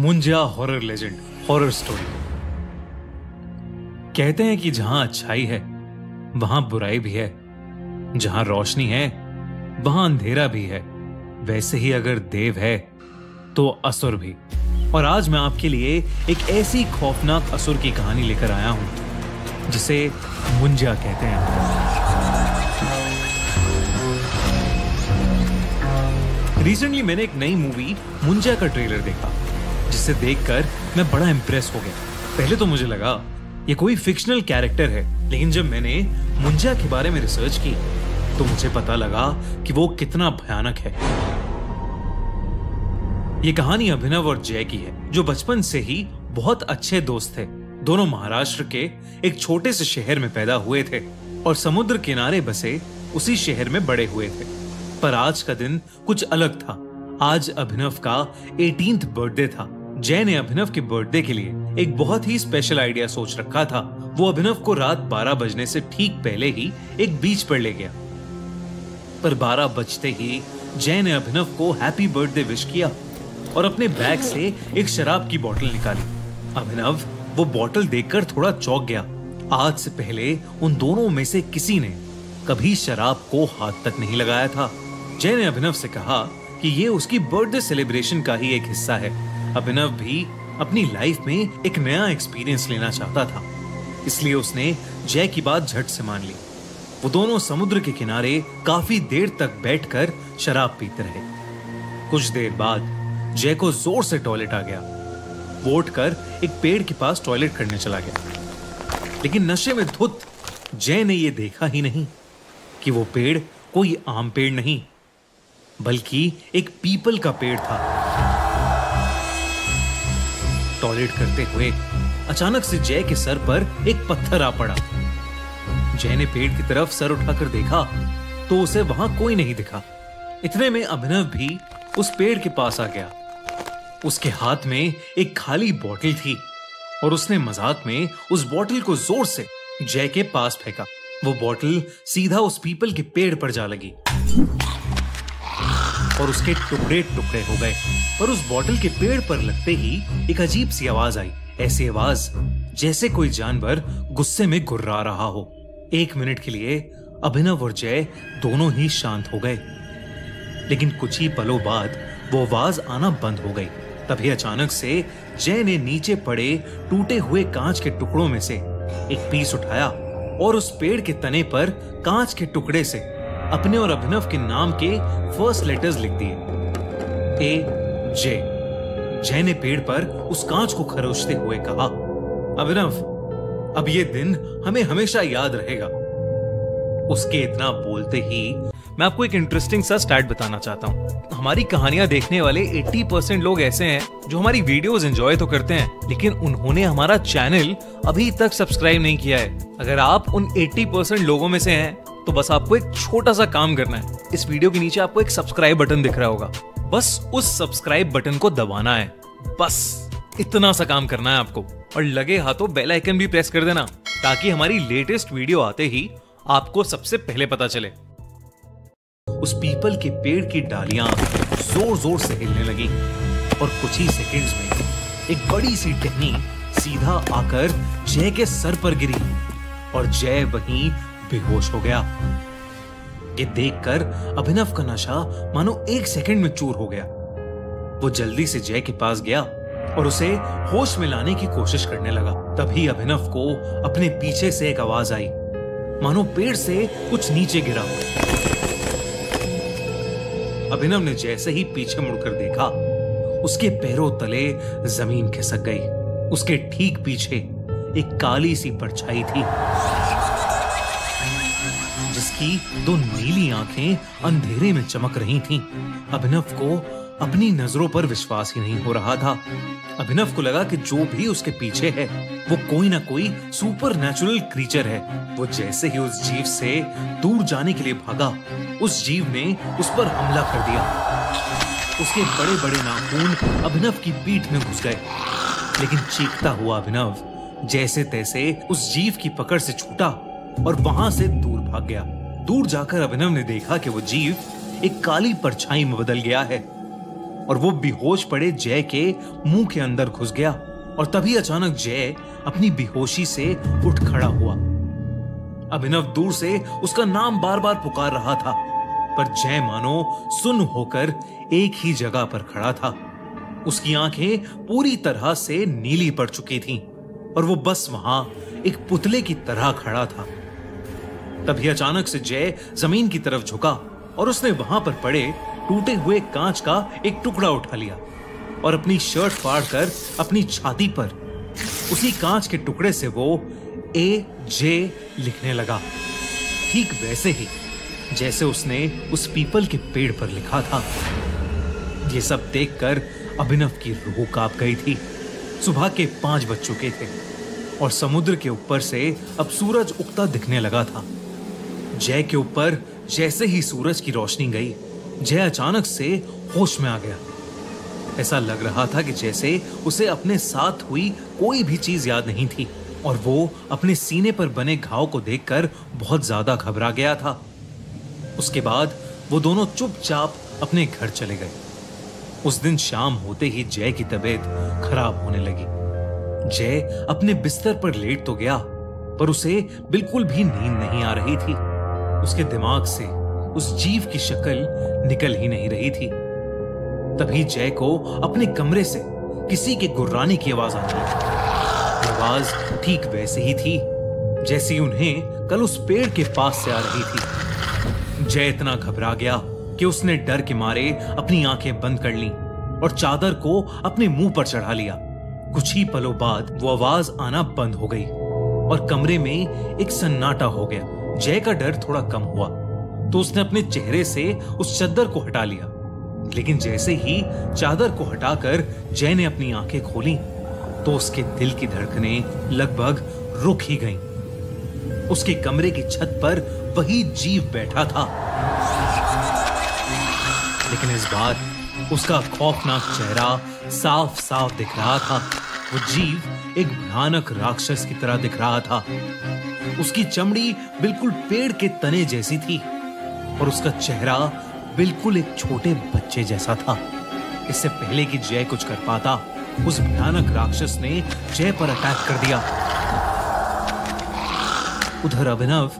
Munja horror legend horror story कहते हैं कि जहाँ अच्छाई है, वहाँ बुराई भी है। जहाँ रोशनी है, वहाँ अंधेरा भी है। वैसे ही अगर देव है तो असुर भी। और आज मैं आपके लिए एक ऐसी खौफनाक असुर की कहानी लेकर आया हूँ, जिसे मुंजा कहते हैं। रिसेंटली मैंने एक नई मूवी मुंजा का ट्रेलर देखा। जिसे देखकर मैं बड़ा इंप्रेस हो गया। पहले तो मुझे लगा, ये कोई फिक्शनल कैरेक्टर है, लेकिन जब मैंने मुंजा के बारे में रिसर्च की तो मुझे पता लगा कि वो कितना भयानक है। ये कहानी अभिनव और जय की है, जो बचपन से ही बहुत अच्छे दोस्त थे। दोनों महाराष्ट्र के एक छोटे से शहर में पैदा हुए थे और समुद्र किनारे बसे उसी शहर में बड़े हुए थे। पर आज का दिन कुछ अलग था। आज अभिनव का एटीन बर्थडे था। जय ने अभिनव के बर्थडे के लिए एक बहुत ही स्पेशल आइडिया सोच रखा था। वो अभिनव को रात 12 बजने से ठीक पहले ही एक बीच पर ले गया। पर 12 बजते ही जय ने अभिनव को हैप्पी बर्थडे विश किया और अपने बैग से एक शराब की बोतल निकाली। अभिनव, वो बोतल देखकर थोड़ा चौंक गया। आज से पहले उन दोनों में से किसी ने कभी शराब को हाथ तक नहीं लगाया था। जय ने अभिनव से कहा कि ये उसकी बर्थडे सेलिब्रेशन का ही एक हिस्सा है। अभिनव भी अपनी लाइफ में एक नया एक्सपीरियंस लेना चाहता था। इसलिए उसने जय की बात झट से मान ली। वो दोनों समुद्र के किनारे काफ़ी देर तक बैठकर शराब पीते रहे। कुछ देर बाद जय को ज़ोर से टॉयलेट आ गया। वो उठकर एक पेड़ के पास टॉयलेट करने चला गया। लेकिन नशे में धुत जय ने यह देखा ही नहीं कि वो पेड़ कोई आम पेड़ नहीं, बल्कि एक पीपल का पेड़ था। टॉयलेट करते हुए अचानक से जय के सर पर एक पत्थर आ पड़ा। जय ने पेड़ की तरफ़ सर उठाकर देखा तो उसे वहाँ कोई नहीं दिखा। इतने में अभिनव भी उस पेड़ के पास आ गया। उसके हाथ में एक खाली बोतल थी और उसने मज़ाक में उस बोतल को ज़ोर से जय के पास फेंका। वो बोतल सीधा उस पीपल के पेड़ पर जा लगी। और उसके टुकड़े टुकड़े हो गए। पर उस बोतल के पेड़ पर लगते ही एक अजीब सी आवाज़ आई। ऐसी आवाज़ जैसे कोई जानवर गुस्से में गुर्रा रहा हो। एक मिनट के लिए अभिनव और जय दोनों ही शांत हो गए। लेकिन कुछ ही पलों बाद वो आवाज़ आना बंद हो गई। तभी अचानक से जय ने नीचे पड़े टूटे हुए कांच के टुकड़ों में से एक पीस उठाया और उस पेड़ के तने पर कांच के टुकड़े से अपने और अभिनव के नाम के फ़र्स्ट लेटर्स लिख दिए ए जे जय ने पेड़ पर उस कांच को खरोचते हुए कहा, अभिनव, अब ये दिन हमें हमेशा याद रहेगा। उसके इतना बोलते ही मैं आपको एक इंटरेस्टिंग सा स्टैट बताना चाहता हूँ। हमारी कहानियाँ देखने वाले 80 परसेंट लोग ऐसे हैं जो हमारी वीडियोस एंजॉय तो करते हैं, लेकिन उन्होंने हमारा चैनल अभी तक सब्सक्राइब नहीं किया है। अगर आप उन 80 परसेंट लोगों में से हैं तो बस आपको एक छोटा सा काम करना है। इस वीडियो के नीचे आपको एक सब्सक्राइब बटन दिख रहा होगा। बस उस सब्सक्राइब बटन को दबाना है। बस, इतना सा काम करना है आपको। और लगे हाथों बेल आइकन भी प्रेस कर देना, ताकि हमारी लेटेस्ट वीडियो आते ही आपको सबसे पहले पता चले। उस पीपल के पेड़ की डालियाँ ज़ोर ज़ोर से हिलने लगी और कुछ ही सेकंड्स में एक बड़ी सी टहनी सीधा आकर जय के सर पर गिरी और जय वहीं बेहोश हो गया। ये देखकर अभिनव का नशा मानो एक सेकंड में चूर हो गया। वो जल्दी से जय के पास गया और उसे होश में लाने की कोशिश करने लगा। तभी अभिनव को अपने पीछे से एक आवाज़ आई। मानो पेड़ से कुछ नीचे गिरा। अभिनव ने जैसे ही पीछे मुड़कर देखा, उसके पैरों तले ज़मीन खिसक गई उसके ठीक पीछे एक काली सी परछाई थी, जिसकी दो नीली आँखें अंधेरे में चमक रही थीं। अभिनव को अपनी नज़रों पर विश्वास ही नहीं हो रहा था। अभिनव को लगा कि जो भी उसके पीछे है, वो कोई ना कोई सुपर नेचुरल क्रीचर है। वो जैसे ही उस जीव से दूर जाने के लिए भागा, उस जीव ने उस पर हमला कर दिया। उसके बड़े बड़े नाखून अभिनव की पीठ में घुस गए। लेकिन चीखता हुआ अभिनव जैसे तैसे उस जीव की पकड़ से छूटा और वहाँ से दूर भाग गया। दूर जाकर अभिनव ने देखा कि वो जीव एक काली परछाई में बदल गया है। और वो बेहोश पड़े जय के मुँह के अंदर घुस गया और तभी अचानक जय अपनी बेहोशी से उठ खड़ा हुआ। अभिनव दूर से उसका नाम बार बार पुकार रहा था, पर जय मानो सुन होकर एक ही जगह पर खड़ा था। उसकी आँखें पूरी तरह से नीली पड़ चुकी थीं और वो बस वहाँ एक पुतले की तरह खड़ा था। तभी अचानक से जय ज़मीन की तरफ़ झुका और उसने वहाँ पर पड़े टूटे हुए कांच का एक टुकड़ा उठा लिया और अपनी शर्ट फाड़ कर अपनी छाती पर उसी कांच के टुकड़े से वो ए, जे लिखने लगा। ठीक वैसे ही, जैसे उसने उस पीपल के पेड़ पर लिखा था। ये सब देखकर अभिनव की रूह काँप गई थी। सुबह के पाँच बज चुके थे और समुद्र के ऊपर से अब सूरज उगता दिखने लगा था। जय के ऊपर जैसे ही सूरज की रोशनी गई जय अचानक से होश में आ गया। ऐसा लग रहा था कि जैसे उसे अपने साथ हुई कोई भी चीज़ याद नहीं थी, और वो अपने सीने पर बने घाव को देखकर बहुत ज़्यादा घबरा गया था। उसके बाद वो दोनों चुपचाप अपने घर चले गए। उस दिन शाम होते ही जय की तबीयत खराब होने लगी। जय अपने बिस्तर पर लेट तो गया, पर उसे बिल्कुल भी नींद नहीं आ रही थी। उसके दिमाग से उस जीव की शक्ल निकल ही नहीं रही थी। तभी जय को अपने कमरे से किसी के गुर्राने की आवाज़ आती। आवाज़ ठीक वैसे ही थी, जैसी उन्हें कल उस पेड़ के पास से आ रही थी। जय इतना घबरा गया कि उसने डर के मारे अपनी आँखें बंद कर ली और चादर को अपने मुँह पर चढ़ा लिया। कुछ ही पलों बाद वो आवाज़ आना बंद हो गई और कमरे में एक सन्नाटा हो गया। जय का डर थोड़ा कम हुआ। तो उसने अपने चेहरे से उस चादर को हटा लिया। लेकिन जैसे ही चादर को हटाकर जय ने अपनी आँखें खोली तो उसके दिल की धड़कने लगभग रुक ही गईं। उसके कमरे की छत पर वही जीव बैठा था। लेकिन इस बार उसका खौफनाक चेहरा साफ़ साफ़ दिख रहा था। वो जीव एक भयानक राक्षस की तरह दिख रहा था। उसकी चमड़ी बिल्कुल पेड़ के तने जैसी थी। और उसका चेहरा बिल्कुल एक छोटे बच्चे जैसा था। इससे पहले कि जय कुछ कर पाता, उस भयानक राक्षस ने जय पर अटैक कर दिया। उधर अभिनव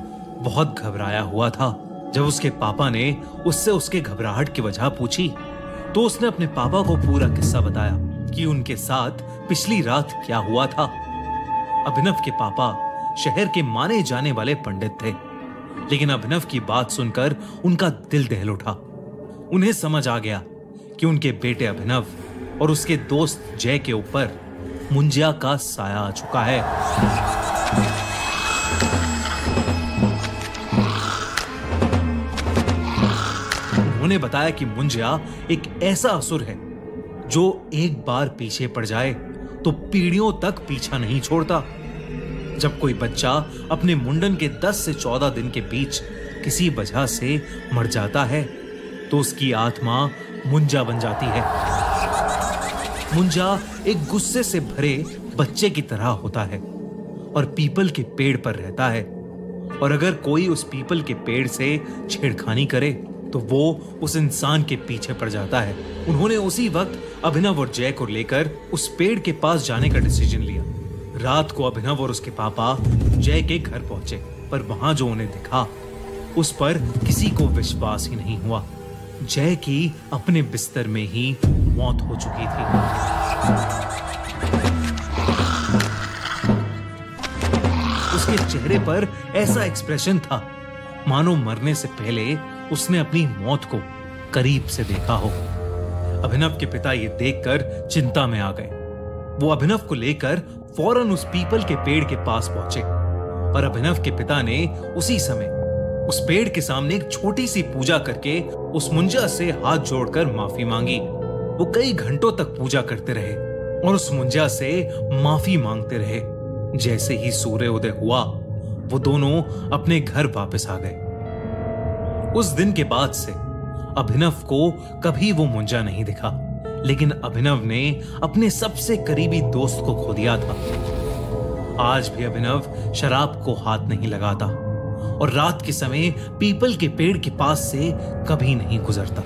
बहुत घबराया हुआ था। जब उसके पापा ने उससे उसके घबराहट की वजह पूछी तो उसने अपने पापा को पूरा किस्सा बताया कि उनके साथ पिछली रात क्या हुआ था। अभिनव के पापा शहर के माने जाने वाले पंडित थे। लेकिन अभिनव की बात सुनकर उनका दिल दहल उठा। उन्हें समझ आ गया कि उनके बेटे अभिनव और उसके दोस्त जय के ऊपर मुंजिया का साया आ चुका है। उन्होंने बताया कि मुंजिया एक ऐसा असुर है जो एक बार पीछे पड़ जाए तो पीढ़ियों तक पीछा नहीं छोड़ता। जब कोई बच्चा अपने मुंडन के 10 से 14 दिन के बीच किसी वजह से मर जाता है तो उसकी आत्मा मुंजा बन जाती है। मुंजा एक गुस्से से भरे बच्चे की तरह होता है और पीपल के पेड़ पर रहता है। और अगर कोई उस पीपल के पेड़ से छेड़खानी करे तो वो उस इंसान के पीछे पड़ जाता है। उन्होंने उसी वक्त अभिनव और जय को लेकर उस पेड़ के पास जाने का डिसीज़न लिया। रात को अभिनव और उसके पापा जय के घर पहुँचे, पर वहाँ जो उन्हें दिखा, उस पर किसी को विश्वास ही नहीं हुआ। जय की अपने बिस्तर में ही मौत हो चुकी थी। उसके चेहरे पर ऐसा एक्सप्रेशन था, मानो मरने से पहले उसने अपनी मौत को करीब से देखा हो। अभिनव के पिता ये देखकर चिंता में आ गए। वो अभिनव को लेकर फ़ौरन उस पीपल के पेड़ के पास पहुँचे और अभिनव के पिता ने उसी समय उस पेड़ के सामने एक छोटी सी पूजा करके उस मुंजा से हाथ जोड़कर माफ़ी मांगी। वो कई घंटों तक पूजा करते रहे और उस मुंजा से माफ़ी मांगते रहे। जैसे ही सूर्य उदय हुआ, वो दोनों अपने घर वापस आ गए। उस दिन के बाद से अभिनव को कभी वो मुंजा नहीं दिखा। लेकिन अभिनव ने अपने सबसे करीबी दोस्त को खो दिया था। आज भी अभिनव शराब को हाथ नहीं लगाता और रात के समय पीपल के पेड़ के पास से कभी नहीं गुजरता।